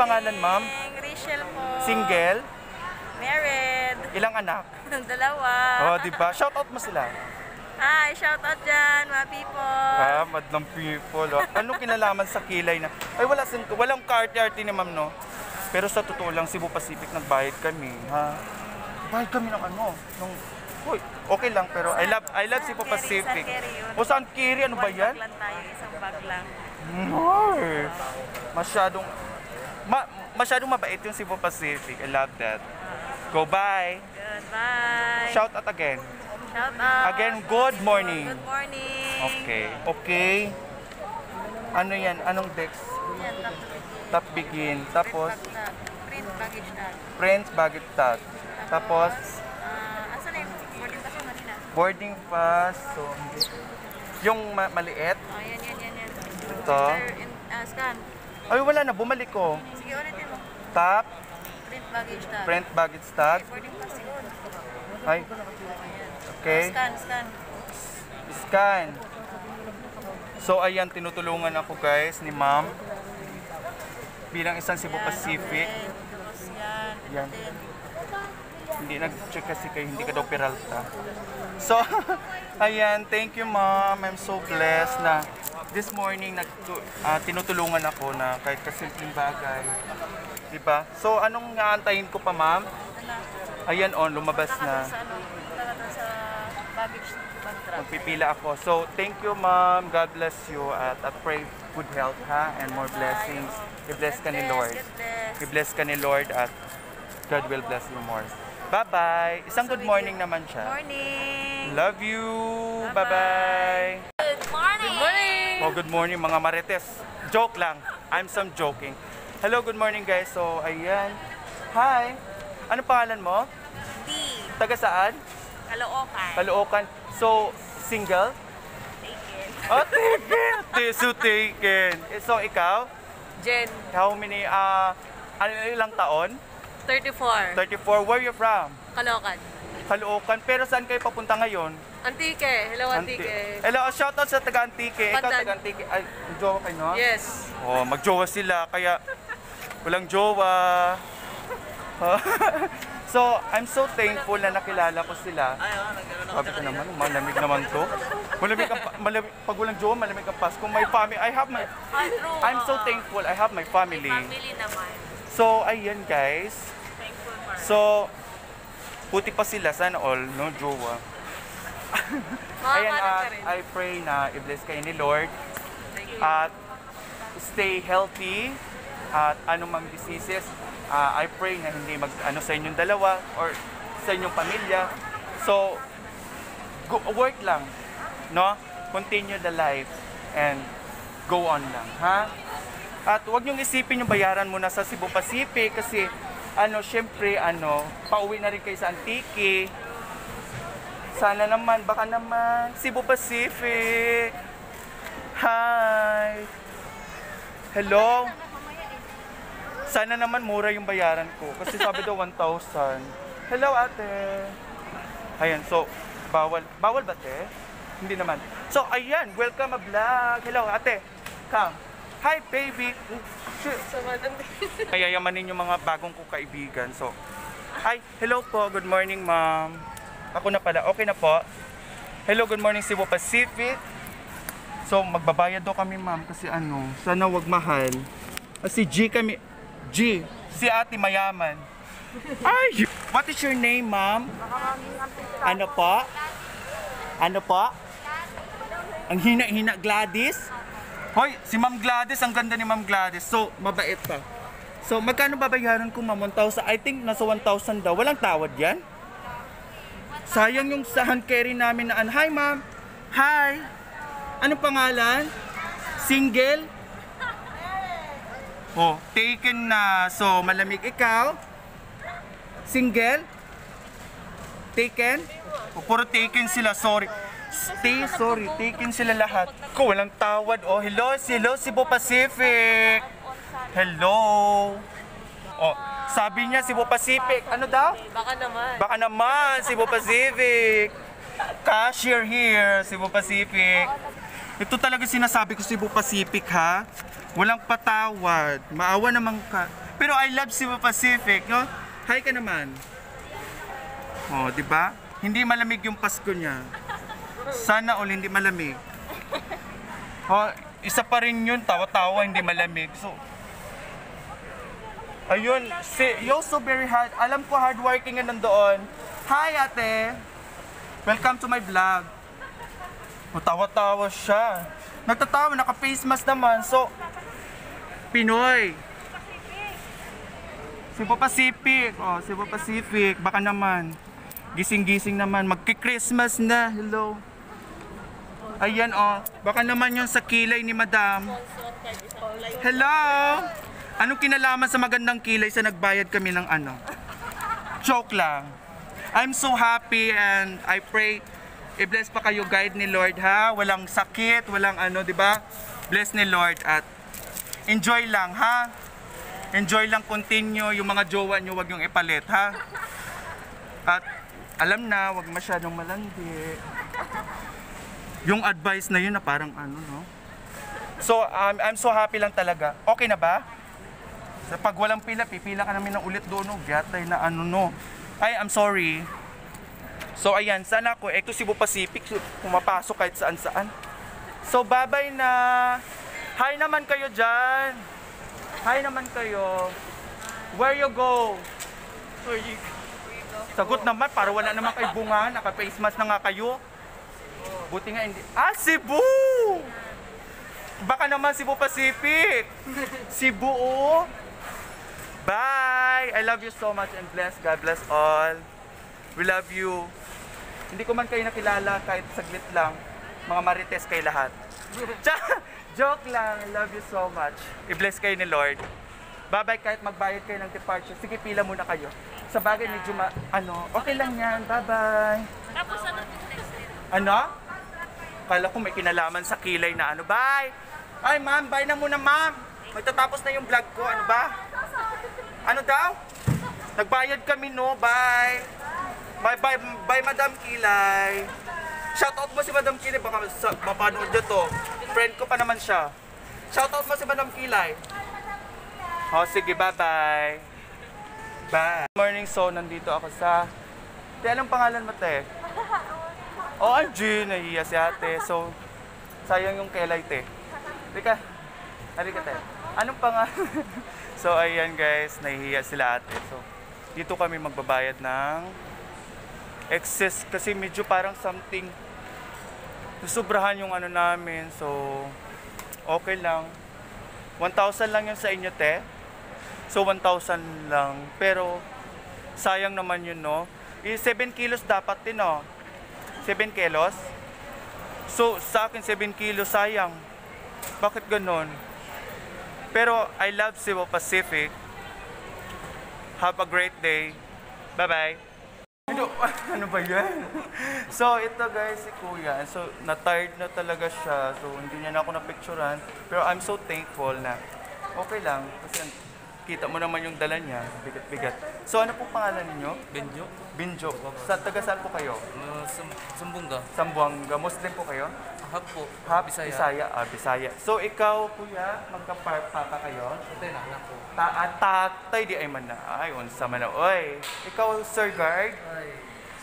pangalan, ma'am? Rachel po. Single? Married. Ilang anak? Dalawa. Oh, di ba? Shout out mo sila. Hi, shout out dyan, mga people. Ah, madlang people. Oh. Anong kinalaman sa kilay na? Ay, wala sin walang karte-arte ni ma'am, no? Pero sa totoo lang, Cebu Pacific, nagbayad kami, ha? Bayad kami ng ano? Nung, Uy, okay lang, pero I love, I love Cebu San Pacific. San. O saan Kiri? Ano ba One yan? bag lang tayo, isang bag lang. Ay, masyadong, ma, masyadong mabait yung Cebu Pacific. I love that. Go bye. Goodbye. Shout out again. Shout out. Again, good morning. Good morning. Okay. Okay. Ano yan? Anong Dex? Yan, to begin. Tapos, Print, baggage tag. print baggage tag. Tapos, ah, asan na yung boarding pass kanina? boarding pass. So, yung ma- maliit. Oh, yan, yan, yan, yan. Ito. Enter in, ah, scan. Ay, wala na. Bumalik ko. Sige, ulitin mo. Top, Print baggage tag. print baggage tag. Boarding pass yun. Ay, okay. Scan, scan. Scan. So, ayan, tinutulungan ako guys ni ma'am. Bilang isang Cebu Pacific. okay. Yan. Hindi nag-check kasi kayo, hindi ka daw Peralta. So, ayan, thank you ma'am. I'm so blessed na this morning nag ah, tinutulungan ako na kahit kasimpleng bagay. Diba? So, anong aantayin ko pa ma'am? Ayan on, lumabas Punta ka na. sa ano, sa baggage. Magpipila ako. So, thank you ma'am. God bless you. At I pray good health ha and more blessings. I-bless ka ni Lord. I-bless ka ni Lord at God will bless you more. Bye-bye. Isang good morning naman siya. Morning. Love you. Bye-bye. Bye-bye. Good morning. Good morning. Oh, good morning mga marites. Joke lang. I'm some joking. Hello, good morning guys. So, ayan. Hi. Ano pangalan mo? D. Taga saan? Caloocan. Caloocan. So, single? Taken. Oh, taken. T- So, taken. Eh, So, ikaw? Jen. How many, ah, ano, ilang taon? 34. 34. Where you from? Caloocan. Caloocan. Pero saan kayo papunta ngayon? Antique. Hello, Antique. Hello, shoutout sa taga Antique. Ikaw Pandan. taga Antique. Ay, jowa kayo, no? Yes. Oh, magjowa sila. Kaya, walang jowa. so, I'm so thankful na nakilala ko sila. Sabi ko naman, malamig naman to. Malamig ang, pa- malamig, pag walang jowa, malamig ang Pasko. My family, I have my, I'm so thankful, I have my family. Family naman. So, ayan guys. Thankful for So, puti pa sila, sana all, no, jowa. Ayan, rin. I pray na i-bless kayo ni Lord. At stay healthy. At anumang diseases, ah, I pray na hindi mag ano sa inyong dalawa or sa inyong pamilya. So, go, work lang, no? Continue the life and go on lang, ha? At huwag niyong isipin yung bayaran muna sa Cebu Pacific kasi ano, syempre, ano, pauwi na rin kayo sa Antique. Sana naman, baka naman, Cebu Pacific. Hi. Hello. Sana naman mura yung bayaran ko kasi sabi daw 1,000. Hello, ate. Ayan, so bawal bawal ba te? Hindi naman. So ayan, welcome a vlog. Hello, ate. Come. Hi, baby. Kayayamanin yung mga bagong ko kaibigan. So, hi, hello po. Good morning, ma'am. Ako na pala. Okay na po. Hello, good morning, Cebu Pacific. So, magbabayad daw kami, ma'am, kasi ano, sana wag mahal. Kasi G kami, G, si ate mayaman. Ay! What is your name, ma'am? Ano po? Ano po? Ang hina-hina Gladys? Hoy, si Ma'am Gladys, ang ganda ni Ma'am Gladys. So, mabait pa. So, magkano babayaran ko, ma'am? 1,000? I think nasa 1,000 daw. Walang tawad yan? Sayang yung sa hand carry namin na ano. Hi, ma'am. Hi. Ano pangalan? Single? Oh, taken na. So, malamig ikaw? Single? Taken? O, puro taken sila, sorry. Stay, sorry, taken sila lahat. Ko, walang tawad. Oh, hello, hello, Cebu Pacific. Hello. Oh, sabi niya Cebu Pacific. Ano daw? Baka naman. Baka naman, Cebu Pacific. Cashier here, Cebu Pacific. Ito talaga sinasabi ko Cebu Pacific ha. Walang patawad. Maawa naman ka. Pero I love Cebu Pacific, no? Hi ka naman. Oh, di ba? Hindi malamig yung Pasko niya. Sana all hindi malamig. Oh, isa pa rin yun, tawa-tawa, hindi malamig. So, ayun, si, you're so very hard. Alam ko hardworking nga nandoon. Hi, ate. Welcome to my vlog. Oh, tawa-tawa siya. Nagtatawa, naka-face mask naman. So, Pinoy. Cebu Pacific. Oh, Cebu Pacific. Baka naman. Gising-gising naman. Magki-Christmas na. Hello. Ayan oh. Baka naman yung sa kilay ni Madam. Hello. Anong kinalaman sa magandang kilay sa nagbayad kami ng ano? Joke lang. I'm so happy and I pray i-bless pa kayo guide ni Lord ha. Walang sakit, walang ano, 'di ba? Bless ni Lord at enjoy lang ha. Enjoy lang continue yung mga jowa nyo, wag yung ipalit ha. At alam na, wag masyadong malandi. Yung advice na yun na parang ano no. So um, I'm so happy lang talaga. Okay na ba? Sa pag walang pila, pipila ka namin ng ulit doon, no? Gatay na ano, no? Ay, I'm sorry. So, ayan, sana ako, ito Cebu Pacific, so, pumapasok kahit saan saan. So, bye-bye na. Hi naman kayo dyan. Hi naman kayo. Where you go? Where you Sagot naman, para wala naman kayo bunga, naka-face mask na nga kayo. Buti nga hindi. Ah, Cebu! Baka naman Cebu Pacific. Cebu, oh. Bye! I love you so much and bless. God bless all. We love you. Hindi ko man kayo nakilala kahit saglit lang. Mga marites kay lahat. Joke lang. I love you so much. I-bless kayo ni Lord. Bye-bye kahit magbayad kayo ng departure. Sige, pila muna kayo. Sa bagay, medyo ma... Ano? Okay lang yan. Bye-bye. Tapos ano? Ano? Kala ko may kinalaman sa kilay na ano. Bye! Ay, ma'am, bye na muna, ma'am. Magtatapos na yung vlog ko. Ano ba? Ano daw? Nagbayad kami, no? Bye! Bye, bye, bye, Madam Kilay. Shoutout mo si Madam Kilay. Baka sa, mapanood niyo to. Friend ko pa naman siya. Shoutout mo si Madam Kilay. Oh, sige, bye-bye. Bye. Morning, so nandito ako sa... Te, anong pangalan mo, te? OMG, nahiya si ate. So, sayang yung kelay, te. Halika. Halika, te. Anong pangalan? so, ayan guys, nahihiya sila ate. So, dito kami magbabayad ng excess kasi medyo parang something susubrahan yung ano namin. So, okay lang. 1,000 lang yun sa inyo, te. So, 1,000 lang. Pero, sayang naman yun, no? Eh, 7 kilos dapat din, no? 7 kilos? So, sa akin 7 kilos, sayang. Bakit ganon? Pero, I love Cebu Pacific. Have a great day. Bye-bye. Ano, ano ba yan? so, ito guys, si Kuya. So, na-tired na talaga siya. So, hindi niya na ako na-picturean. Pero I'm so thankful na okay lang. Kasi kita mo naman yung dala niya. Bigat-bigat. So, ano po pangalan ninyo? Benjo? Binjo. Sa taga saan po kayo? Uh, sum sumbunga? Sambuanga. Muslim po kayo? Hap po. Ha, Bisaya. Bisaya. Ah, Bisaya. So, ikaw, kuya, magka-papa kayo? Ate na, anak ko. Ta at tatay di ay man na. Ay, unsa man na. Oy, ikaw, Sir Guard, Ay,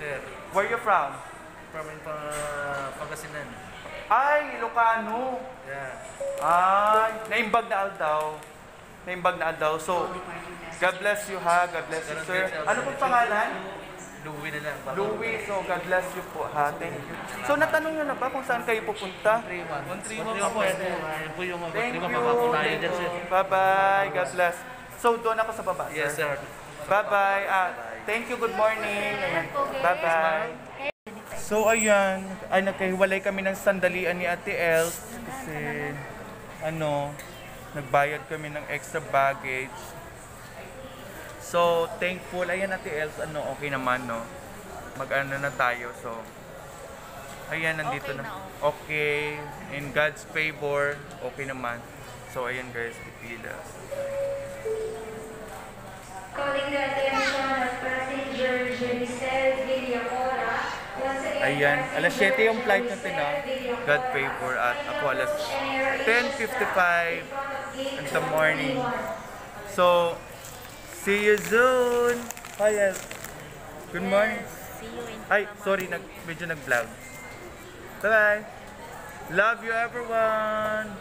sir. where you from? From pa Pangasinan. Ay, Ilocano. Yeah. Ay, naimbag na aldaw. Naimbag na aldaw. So, God bless you ha. God bless you, sir. Ano pong pangalan? Louie na lang. Louis. So, God bless you po ha. Thank you. So, natanong nyo na ba kung saan kayo pupunta? 131 pa po. Yan po yung Thank you. 131 papapunayan Thank you. Bye-bye. God bless. So, doon ako sa baba, sir. Yes, sir. Bye-bye. Ah, thank you. Good morning. Bye-bye. So, ayan. Ay, nagkahiwalay kami ng sandalian ni Ate Els. Kasi, ano, nagbayad kami ng extra baggage. So, thankful. Ayan, Ate Els, ano, okay naman, no? Mag-ano na tayo. So, ayan, nandito Okay na. na, Okay. In God's favor, okay naman. So, ayan guys, pipila. Calling the attention of passenger Jerisel Villacora. Ayan, alas 7 yung flight natin Jerisel ah. God favor at ako alas and air 10.55 in the morning. 21. So, See you soon. Hi, El. Good morning. See you in Ay, sorry, nag, medyo nag-vlog. Bye-bye. Love you, everyone.